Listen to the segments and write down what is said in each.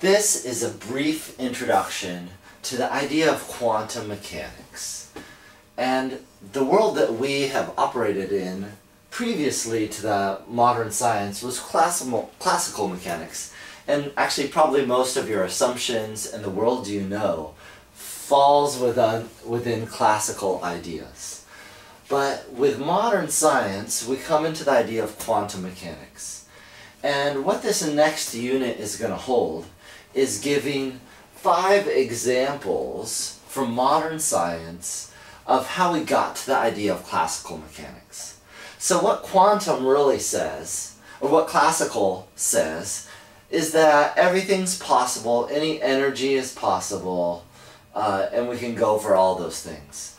This is a brief introduction to the idea of quantum mechanics. And the world that we have operated in previously to the modern science was classical, classical mechanics. And actually probably most of your assumptions and the world you know falls within, within classical ideas. But with modern science, we come into the idea of quantum mechanics. And what this next unit is going to hold is giving five examples from modern science of how we got to the idea of classical mechanics. So what quantum really says, or what classical says, is that everything's possible, any energy is possible, uh, and we can go for all those things.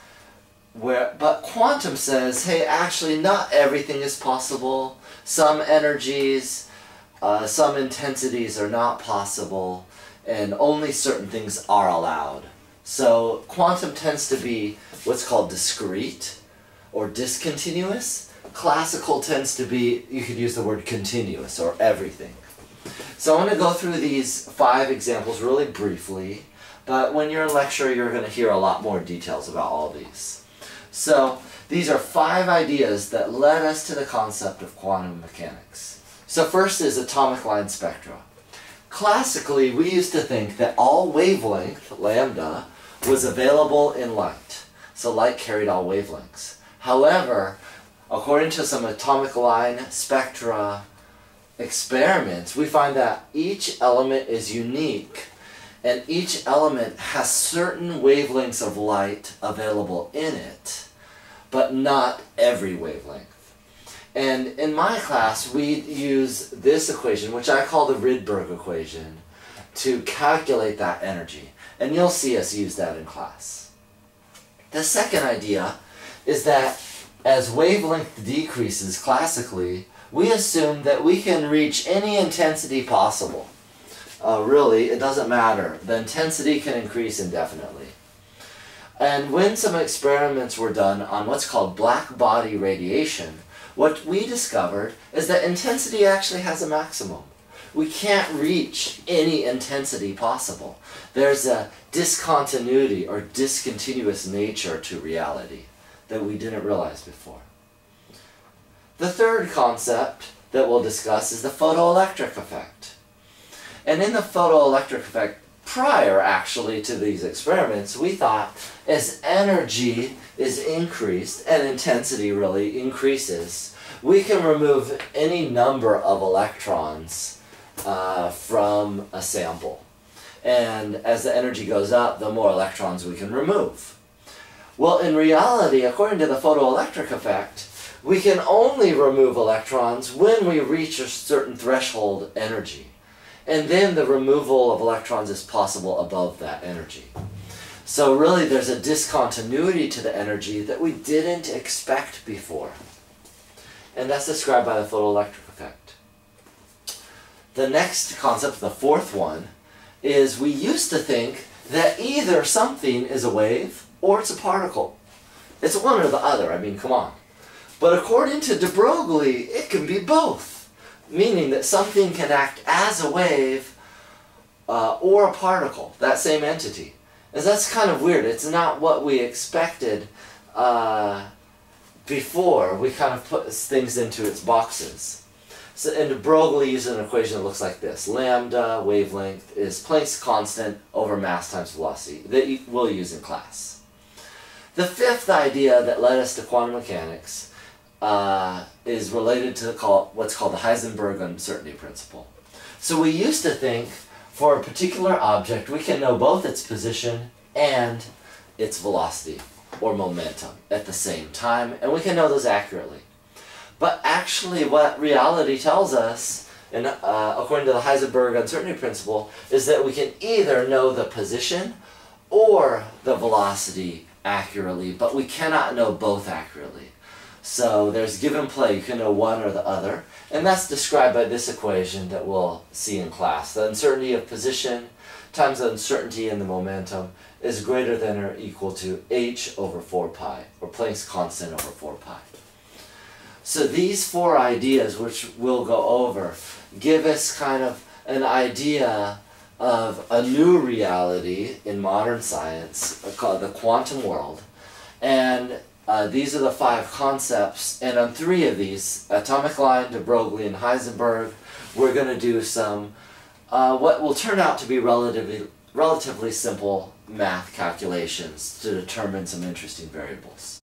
Where, but quantum says, hey, actually not everything is possible. Some energies, uh, some intensities are not possible and only certain things are allowed. So quantum tends to be what's called discrete or discontinuous. Classical tends to be, you could use the word continuous or everything. So I'm going to go through these five examples really briefly, but when you're in lecture you're going to hear a lot more details about all these. So these are five ideas that led us to the concept of quantum mechanics. So first is atomic line spectra. Classically, we used to think that all wavelength, lambda, was available in light. So light carried all wavelengths. However, according to some atomic line spectra experiments, we find that each element is unique and each element has certain wavelengths of light available in it, but not every wavelength. And in my class, we use this equation, which I call the Rydberg equation, to calculate that energy. And you'll see us use that in class. The second idea is that as wavelength decreases classically, we assume that we can reach any intensity possible. Uh, really, it doesn't matter. The intensity can increase indefinitely. And when some experiments were done on what's called black body radiation, what we discovered is that intensity actually has a maximum. We can't reach any intensity possible. There's a discontinuity or discontinuous nature to reality that we didn't realize before. The third concept that we'll discuss is the photoelectric effect. And in the photoelectric effect, prior actually to these experiments, we thought as energy is increased and intensity really increases, we can remove any number of electrons uh, from a sample. And as the energy goes up, the more electrons we can remove. Well, in reality, according to the photoelectric effect, we can only remove electrons when we reach a certain threshold energy. And then the removal of electrons is possible above that energy. So really there's a discontinuity to the energy that we didn't expect before. And that's described by the photoelectric effect. The next concept, the fourth one, is we used to think that either something is a wave or it's a particle. It's one or the other, I mean, come on. But according to de Broglie, it can be both, meaning that something can act as a wave uh, or a particle, that same entity. And that's kind of weird. It's not what we expected uh, before. We kind of put things into its boxes. So, and Broglie uses an equation that looks like this. Lambda wavelength is Planck's constant over mass times velocity that we'll use in class. The fifth idea that led us to quantum mechanics uh, is related to call, what's called the Heisenberg uncertainty principle. So we used to think for a particular object we can know both its position and its velocity or momentum at the same time and we can know those accurately. But actually what reality tells us, and uh, according to the Heisenberg uncertainty principle, is that we can either know the position or the velocity accurately, but we cannot know both accurately. So there's give and play, you can know one or the other, and that's described by this equation that we'll see in class. The uncertainty of position times the uncertainty in the momentum is greater than or equal to h over 4 pi, or Planck's constant over 4 pi. So these four ideas, which we'll go over, give us kind of an idea of a new reality in modern science called the quantum world. And uh, these are the five concepts, and on three of these, atomic line, de Broglie, and Heisenberg, we're going to do some, uh, what will turn out to be relatively, relatively simple math calculations to determine some interesting variables.